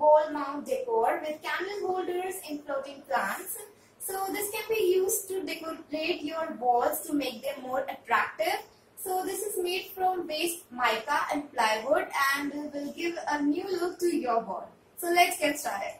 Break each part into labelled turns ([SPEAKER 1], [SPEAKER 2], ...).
[SPEAKER 1] wall mount decor with candle holders and floating plants. So this can be used to decorate your walls to make them more attractive. So this is made from waste mica and plywood and will give a new look to your wall. So let's get started.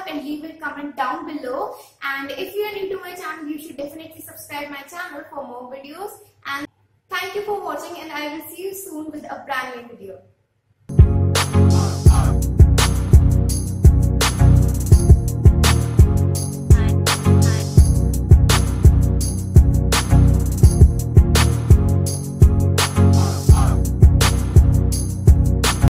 [SPEAKER 1] Up and leave a comment down below and if you are new to my channel you should definitely subscribe my channel for more videos and thank you for watching and I will see you soon with a brand new video.